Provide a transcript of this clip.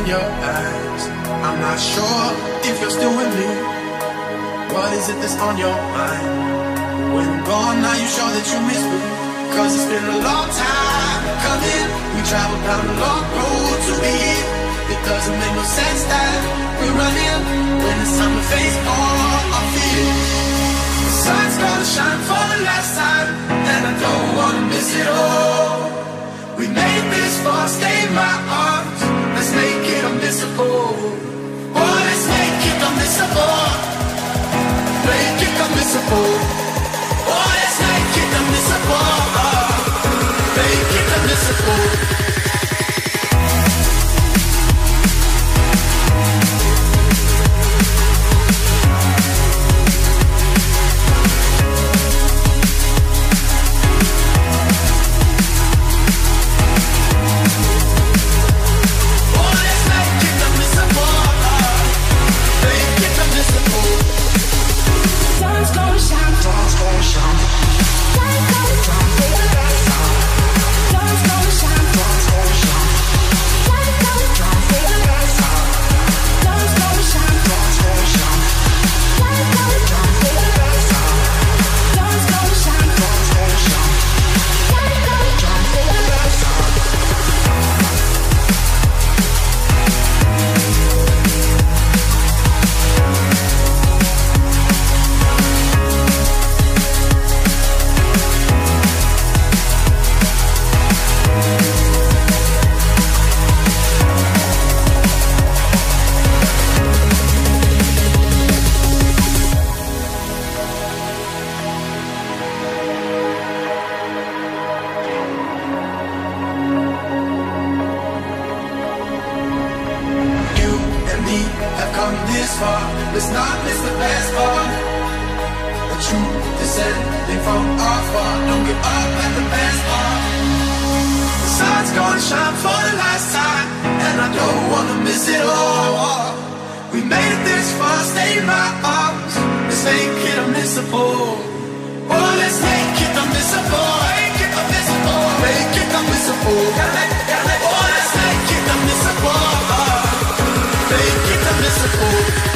in your eyes. I'm not sure if you're still with me. What is it that's on your mind? When I'm gone, are you sure that you miss me? Cause it's been a long time coming. We traveled down a long road to be. It doesn't make no sense make it unmissable. far. Let's not miss the best part. The truth descending from afar. Don't give up at the best part. The sun's gonna shine for the last time, and I don't wanna miss it all. We made it this far, stay in my arms. Let's make it unmissable. Oh, let's make it unmissable. Make it unmissable. Make it unmissable. Gotta make, gotta make. Oh, let's make it unmissable. Make it unmissable.